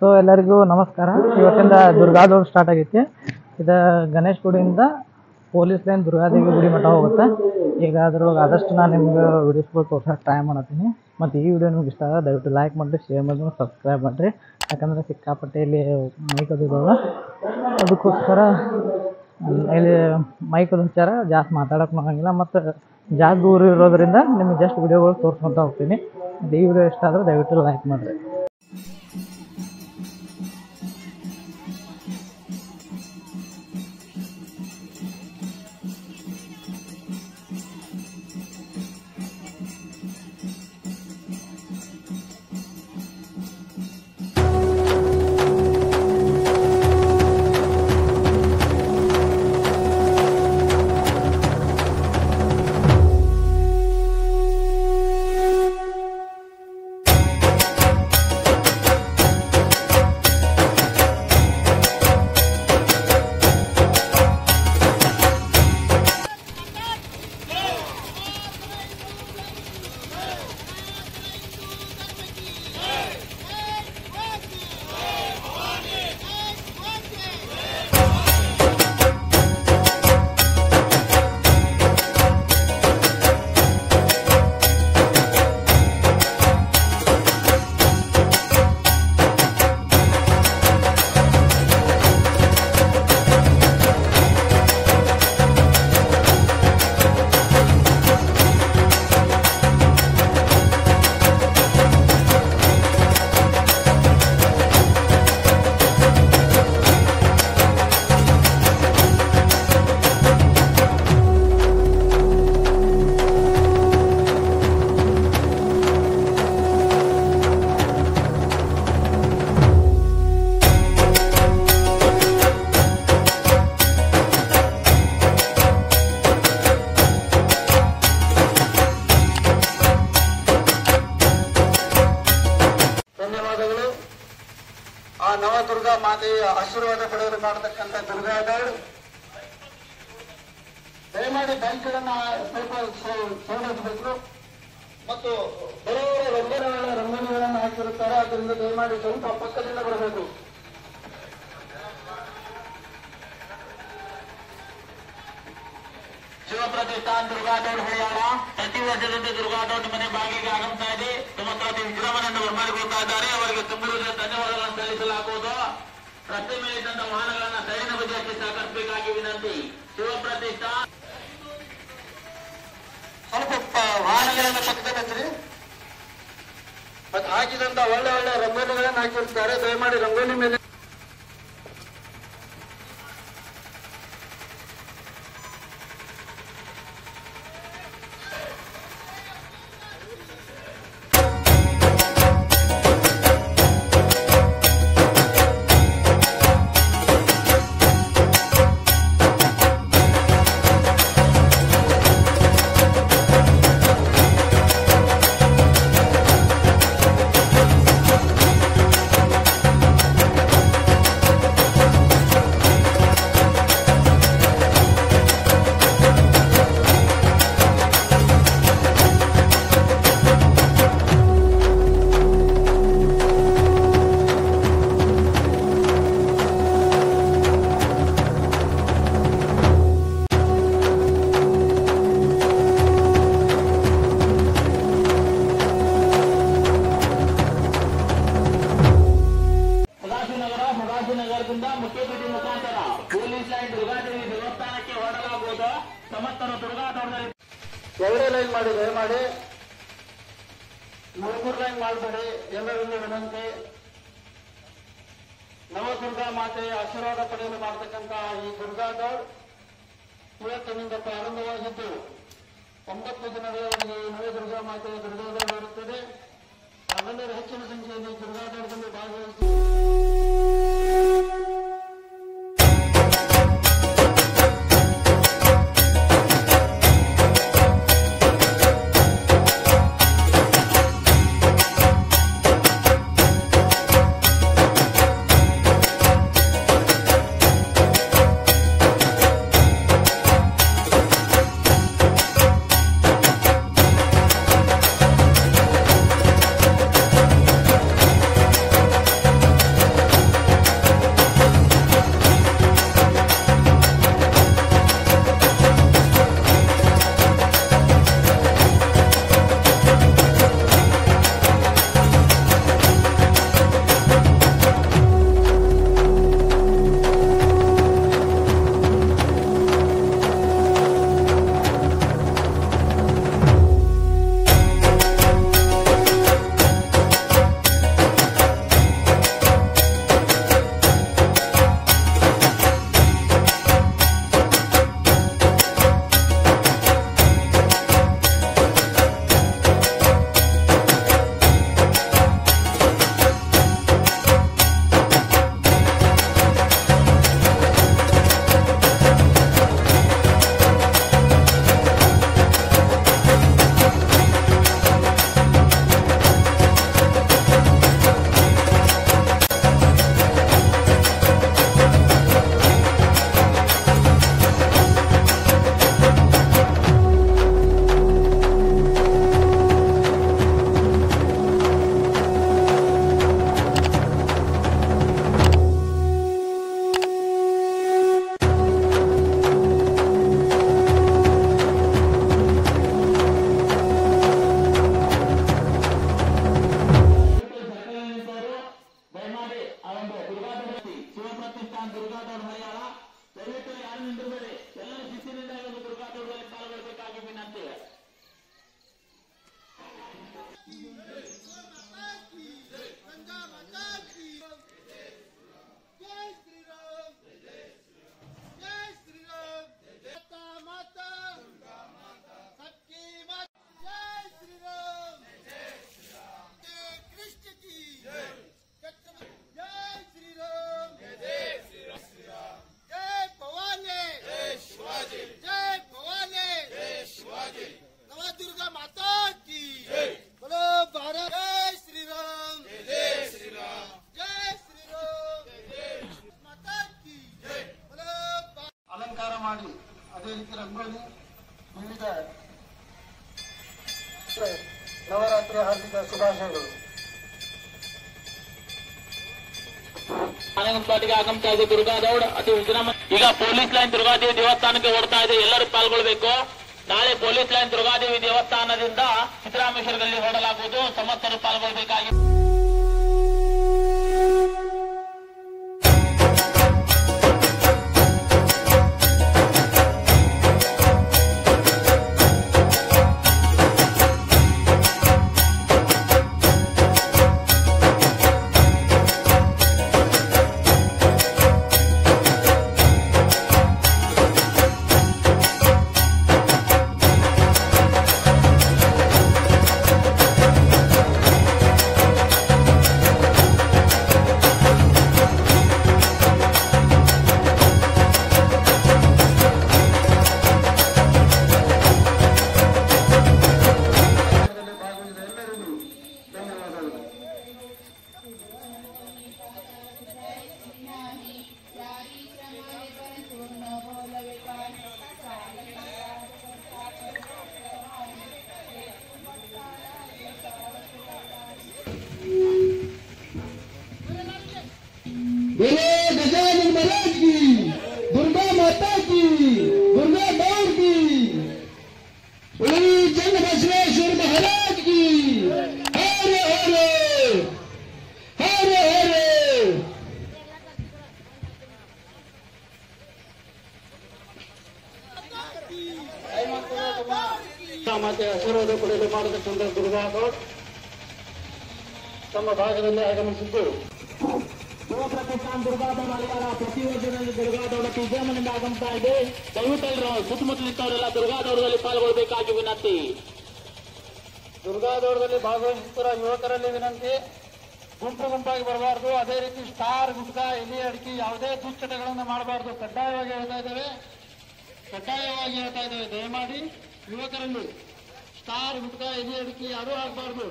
So ಎಲ್ಲರಿಗೂ ನಮಸ್ಕಾರ. ಇವತ್ತಿಂದ ದುರ್ಗಾದವ್ರು ಸ್ಟಾರ್ಟ್ ಆಗೈತಿ. ಇದು ಗಣೇಶ್ ಗುಡಿಯಿಂದ ಪೊಲೀಸ್ ಲೈನ್ ದುರ್ಗಾದೇವಿ ಗುಡಿ ಮಠ ಹೋಗುತ್ತೆ. ಈಗ ಅದ್ರೊಳಗೆ ಆದಷ್ಟು ನಾನು ನಿಮ್ಗೆ ವಿಡಿಯೋಸ್ಗಳು ತೋರ್ಸೋಕೆ ಟ್ರೈ ಮಾಡತ್ತೀನಿ. ಮತ್ತು ಈ ವಿಡಿಯೋ ನಿಮ್ಗೆ ಇಷ್ಟ ಆದ್ರೆ ದಯವಿಟ್ಟು ಲೈಕ್ ಮಾಡಿರಿ ಶೇರ್ ಮಾಡಿರಿ ಸಬ್ಸ್ಕ್ರೈಬ್ ಮಾಡಿರಿ. ಯಾಕಂದರೆ ಸಿಕ್ಕಾಪಟ್ಟೆಯಲ್ಲಿ ಮೈಕ್ ಅದು ಅದಕ್ಕೋಸ್ಕರ, ಇಲ್ಲಿ ಮೈಕ್ ಅದು ಜಾಸ್ತಿ ಮಾತಾಡೋಕೆ ಆಗಂಗಿಲ್ಲ ಮತ್ತು ಜಾಸ್ತಿ ದೂರ ಇರೋದ್ರಿಂದ ನಿಮ್ಗೆ ಜಸ್ಟ್ ವಿಡಿಯೋಗಳು ತೋರಿಸ್ಕೊತ ಹೋಗ್ತೀನಿ. ಈ ವಿಡಿಯೋ ಇಷ್ಟ ಆದರೆ ದಯವಿಟ್ಟು ಲೈಕ್ ಮಾಡಿರಿ. ಸೌಲಭ್ಯಬೇಕು ಮತ್ತು ಬರೋವರ ರಂಗನಗಳ ರಂಗನಗಳನ್ನು ಹಾಕಿರುತ್ತಾರೆ. ಅದರಿಂದ ದಯಮಾಡಿ ಸ್ವಲ್ಪ ಪಕ್ಕದಿಂದ ಬರಬೇಕು. ಶಿವಪ್ರತಿಷ್ಠಾನ್ ದುರ್ಗಾದೌಡ್ ಹರಿಯಾಣ ಪ್ರತಿ ವರ್ಷದಂತೆ ದುರ್ಗಾದೌಡ್ ಮನೆ ಬಾಗಿಲಿಗೆ ಆಗಮಿಸ್ತಾ ಇದೆ. ತಮ್ಮ ಪ್ರತಿ ವಿಜೃಂಭಣೆಯನ್ನು ಇದ್ದಾರೆ. ಅವರಿಗೆ ತುಂಬಿರುವ ಧನ್ಯವಾದಗಳನ್ನು ಸಲ್ಲಿಸಲಾಗುವುದು. ರಸ್ತೆ ಮೇಲೆ ತಂದ ವಾಹನಗಳನ್ನು ಸೈಡಿನ ಬದಿಯಾಗಿ ಸಹಕರಿಸಬೇಕಾಗಿ ವಿನಂತಿ. ಶಿವಪ್ರತಿಷ್ಠಾನ್ ಪಕ್ಕದಲ್ಲಿ ಹಚ್ಚಿರಿ ಮತ್ತೆ ಹಾಕಿದಂತ ಒಳ್ಳೆ ಒಳ್ಳೆ ರಂಗೋಲಿಗಳನ್ನ ಹಾಕಿರ್ತಾರೆ. ದಯಮಾಡಿ ರಂಗೋಲಿ ಮೇಲೆ ಸದಾಶಿವನಗರದಿಂದ ಮುಖ್ಯಪೇಟೆ ಮುಖಾಂತರ ಪೊಲೀಸ್ ಲೈನ್ ದುರ್ಗಾದೇವಿ ದೇವಸ್ಥಾನಕ್ಕೆ ಹೊರಡಲಾಗುವುದು. ಸಮಸ್ತರು ದುರ್ಗಾಧಾಮದಲ್ಲಿ ಎರಡೇ ಲೈನ್ ಮಾಡಿ, ದಯಮಾಡಿ. ಮೂರ್ಮೂರು ಲೈನ್ ಮಾಡಬೇಡಿ. ಎಲ್ಲರಿಂದ ವಿನಂತಿ. ನವದುರ್ಗಾ ಮಾತೆಯ ಆಶೀರ್ವಾದ ಪಡೆಯಲು ಮಾಡತಕ್ಕಂತಹ ಈ ದುರ್ಗಾದೌಡ್ ಇವತ್ತಿನಿಂದ ಪ್ರಾರಂಭವಾಗಿದ್ದು, ಒಂಬತ್ತು ದಿನಗಳವರೆಗೆ ಈ ನವದುರ್ಗಾ ಮಾತೆಯ ದುರ್ಗಾದೌಡ್ ಇರುತ್ತದೆ ಅದಲ್ಲದೆ ಹೆಚ್ಚಿನ ಸಂಖ್ಯೆಯಲ್ಲಿ ದುರ್ಗಾದೌಡದಲ್ಲಿ ಭಾಗವಹಿಸಿ ಿ here. ಅದೇ ರೀತಿ ರಂಗೋಲಿ ವಿವಿಧ ನವರಾತ್ರಿ ಹಾರ್ದಿಕ ಶುಭಾಶಯಗಳು. ಆಗಮಿಸ್ತಾ ಇದೆ ಅತಿ ವಿಜೃಂಭ ಈಗ ಪೊಲೀಸ್ ಲೈನ್ ದುರ್ಗಾದೇವಿ ದೇವಸ್ಥಾನಕ್ಕೆ ಓಡ್ತಾ ಇದೆ, ಎಲ್ಲರೂ ಪಾಲ್ಗೊಳ್ಬೇಕು. ನಾಳೆ ಪೊಲೀಸ್ ಲೈನ್ ದುರ್ಗಾದೇವಿ ದೇವಸ್ಥಾನದಿಂದ ಸಿದ್ದರಾಮೇಶ್ವರದಲ್ಲಿ ಹೊರಡಲಾಗುವುದು ಸಮಸ್ತರು ಪಾಲ್ಗೊಳ್ಬೇಕಾಗಿ ತಮ್ಮ ಭಾಗದಲ್ಲಿ ಆಗಮಿಸಿದ್ದು ಶಿವಪ್ರತಿಷ್ಠಾನ್ ದುರ್ಗಾದೌಡ ಮಲಯಾಳ ಪ್ರತಿ ವರ್ಷದಲ್ಲಿ ದುರ್ಗಾದೌಡಕ್ಕೆ ವಿಜಯಮನಿಂದ ಆಗಮಿಸ್ತಾ ಇದೆ. ದಯವಿಟ್ಟು ಸುತ್ತಮುತ್ತಲಿದ್ದವರೆಲ್ಲ ದುರ್ಗಾದೌಡದಲ್ಲಿ ಪಾಲ್ಗೊಳ್ಬೇಕಾಗಿ ವಿನಂತಿ. ದುರ್ಗಾದೌರದಲ್ಲಿ ಭಾಗವಹಿಸುತ್ತಿರುವ ಯುವಕರಲ್ಲಿ ವಿನಂತಿ ಗುಂಪು ಗುಂಪಾಗಿ ಬರಬಾರ್ದು. ಅದೇ ರೀತಿ ಸ್ಟಾರ್ ಗುಟ್ಕ ಎಲಿ ಅಡಿಕೆ ಯಾವುದೇ ದುಶ್ಚಟಗಳನ್ನು ಮಾಡಬಾರ್ದು. ಕಡ್ಡಾಯವಾಗಿ ಹೇಳ್ತಾ ಇದ್ದೇವೆ. ಕಡ್ಡಾಯವಾಗಿ ಹೇಳ್ತಾ ಇದ್ದೇವೆ. ದಯಮಾಡಿ ಯುವಕರಲ್ಲಿ ಸ್ಟಾರ್ ಗುಟ್ಕ ಎಲಿ ಅಡಿಕೆ ಯಾರೂ ಆಗಬಾರ್ದು.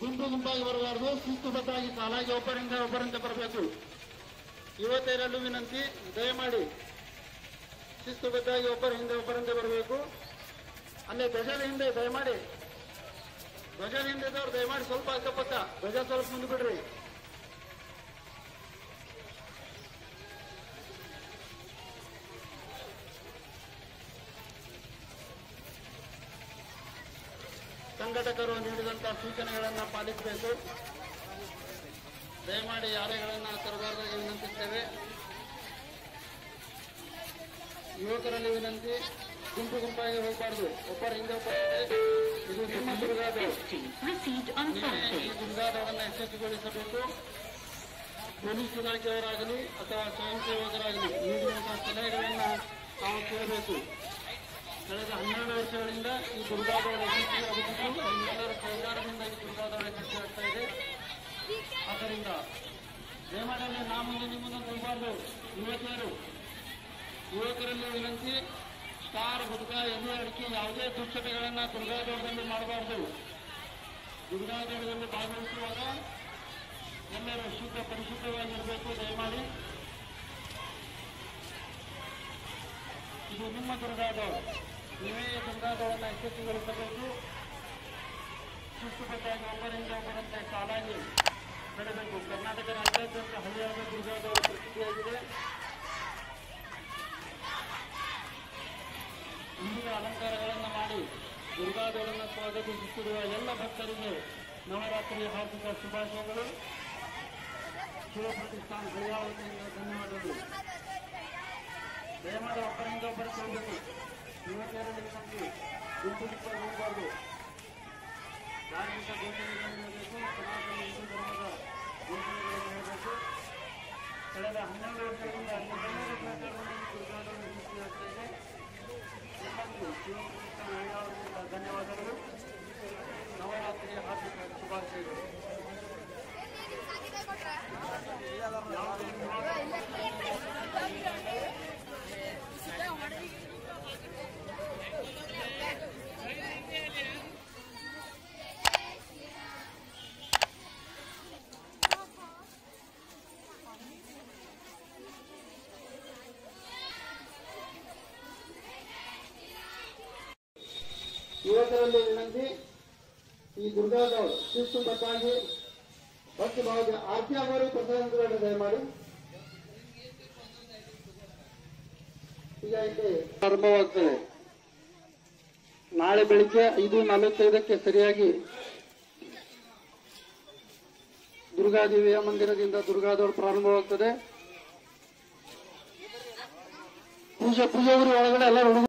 ಗುಂಪು ಗುಂಪಾಗಿ ಬರಬಾರದು ಶಿಸ್ತುಬದ್ಧವಾಗಿ ಸಾಲಾಗಿ ಒಬ್ಬರಿಂದ ಒಬ್ಬರಿಂದ ಬರಬೇಕು. ಯುವತಿಯರಲ್ಲೂ ವಿನಂತಿ, ದಯಮಾಡಿ ಶಿಸ್ತುಬದ್ಧವಾಗಿ ಒಬ್ಬರ ಹಿಂದೆ ಒಬ್ಬರಿಂದ ಬರಬೇಕು. ಅಲ್ಲೇ ಧ್ವಜದ ಹಿಂದೆ ದಯಮಾಡಿ, ಧ್ವಜದ ಹಿಂದೆ ದಯಮಾಡಿ ಸ್ವಲ್ಪ ಅಕ್ಕಪಕ್ಕ ಧ್ವಜ ಸ್ವಲ್ಪ ಮುಂದೆ ಬಿಡ್ರಿ ಸಂಘಟಕರು ನೀಡಿದಂತಹ ಸೂಚನೆಗಳನ್ನು ಪಾಲಿಸಬೇಕು. ದಯಮಾಡಿ ಯಾರೆಗಳನ್ನ ತರಬಾರದಾಗಿ ವಿನಂತಿಸ್ತೇವೆ. ಯುವಕರಲ್ಲಿ ವಿನಂತಿ, ಗುಂಪು ಗುಂಪಾಗಿ ಹೋಗಬಾರ್ದು. ಒಬ್ಬರ ಹಿಂದೆ ಇದು ನಿಮ್ಮ ದುರ್ಗಾದ ಈ ದುರ್ಗಾದವನ್ನು ಯಶಸ್ವಿಗೊಳಿಸಬೇಕು. ಪೊಲೀಸ್ ಇಲಾಖೆಯವರಾಗಲಿ ಅಥವಾ ಸ್ವಯಂ ಸೇವಕರಾಗಲಿ ನೀಡಿರುವಂತಹ ಸಲಹೆಗಳನ್ನು ನಾವು ಕೇಳಬೇಕು. ಕಳೆದ ಹನ್ನೆರಡು ವರ್ಷಗಳಿಂದ ಈ ದುರ್ಗಾದವರ ಯಶಸ್ವಿಯಾಗುತ್ತಿದ್ದು ಎಲ್ಲರ ಸಹಕಾರದಿಂದ ಈ ದುರ್ಗಾದವರ ಆಗ್ತಾ ಇದೆ. ಆದ್ದರಿಂದ ದಯಮಾಡಿ ನಾ ಮುಂದೆ ನಿಮ್ಮನ್ನು ಕೊಡಬಾರ್ದು ಯುವತಿಯರು ಯುವಕರಲ್ಲಿ ವಿನಂತಿ, ಸ್ಟಾರ್ ಹುಡುಗ ಎಣ್ಣೆ ಅಡಿಕೆ ಯಾವುದೇ ದುಶ್ಚಟಗಳನ್ನು ದುರ್ಗಾದೌಡದಲ್ಲಿ ಮಾಡಬಾರ್ದು. ದುರ್ಗಾದೌಡದಲ್ಲಿ ಭಾಗವಹಿಸುವಾಗ ಎಲ್ಲರೂ ಶುದ್ಧ ಪರಿಶುದ್ಧವಾಗಿರಬೇಕು, ದಯಮಾಡಿ. ಇದು ನಿಮ್ಮ ದುರ್ಗಾದೌಡ. ನೀವೇ ದುರ್ಗಾದೌಡನ್ನ ಯಶಸ್ವಿಗೊಳಿಸಬೇಕು ಶಿಸ್ತುಬದ್ಧವಾಗಿ ಒಬ್ಬರಿಂದ ಒಬ್ಬರಂತೆ ಸಾಲಾಗಿ ಬೆಳೆಬೇಕು ಕರ್ನಾಟಕ ರಾಜ್ಯಾದ್ಯಂತ ಹಳ್ಳಿಯಾದ ದುರ್ಗಾದೌಡ ಪ್ರಸಿದ್ಧಿಯಾಗಿದೆ ಇಂದಿನ ಅಲಂಕಾರಗಳನ್ನು ಮಾಡಿ ದುರ್ಗಾದೌಡನ್ನು ಸ್ವಾಗತಿಸುತ್ತಿರುವ ಎಲ್ಲ ಭಕ್ತರಿಗೆ ನವರಾತ್ರಿಯ ಹಾರ್ದಿಕ ಶುಭಾಶಯಗಳು. ಶಿವಪ್ರತಿಷ್ಠಾನ ಹಳಿಯಾವತಿಯಿಂದ ಧನ್ಯವಾದಗಳು. ದಯಮಾಡಿ ಒಬ್ಬರಿಂದ ಒಬ್ಬರು ಕೇಳಬೇಕು. ಯುವತಿಯರಲ್ಲಿ ವಿನಂತಿ ಗುಂಪು ಗುಂಪಾಗಿ ಹೋಗಬಾರ್ದು ಧಾರ್ಮಿಕ ಗೋಚರಗಳನ್ನು ಹೇಳಬೇಕು ಸನಾತನ ಹಿಂದೂ ಧರ್ಮದ ಗೋಚರಗಳನ್ನು ಹೇಳಬೇಕು ಕಳೆದ ಹನ್ನೆರಡು ವರ್ಷಗಳಿಂದ ಹನ್ನೆರಡು ಪ್ರಕರಣಗಳನ್ನು ದುರ್ಗಾದ ನಿರ್ಮಿಸಲಾಗ್ತಾ ಇದೆ ಎಲ್ಲರಿಗೂ ಶಿವಪ್ರತಿಷ್ಠಾನ ಹಳಿಯಾವತಿಯಿಂದ ಧನ್ಯವಾದಗಳು ನವರಾತ್ರಿಯ ಹಾರ್ದಿಕ ಶುಭಾಶಯಗಳು ಯುವಕರಲ್ಲಿ ವಿನಂತಿ ಈ ದುರ್ಗಾದ ಶಿಸ್ತುಬದ್ಧಾಗಿ ಭಕ್ತಿ ಭಾವದ ಆರ್ತಿ ಅವರು ಪ್ರಸಾದ ದಯಮಾಡಿ. ಪ್ರಾರಂಭವಾಗ್ತದೆ ನಾಳೆ ಬೆಳಿಗ್ಗೆ ಐದು ನಲವತ್ತೈದಕ್ಕೆ ಸರಿಯಾಗಿ ದುರ್ಗಾದೇವಿಯ ಮಂದಿರದಿಂದ ದುರ್ಗಾದವರು ಪ್ರಾರಂಭವಾಗ್ತದೆ. ಪೂಜೆ ಪೂಜೆ ಒಳಗಡೆ ಎಲ್ಲ